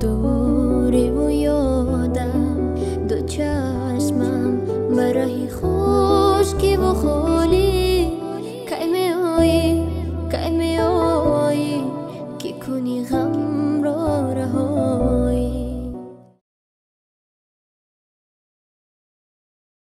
дуреву ёдам ду чашмам ба раҳи хушкиву холӣ кай меоӣ кай меоӣ ки кунӣ ғамро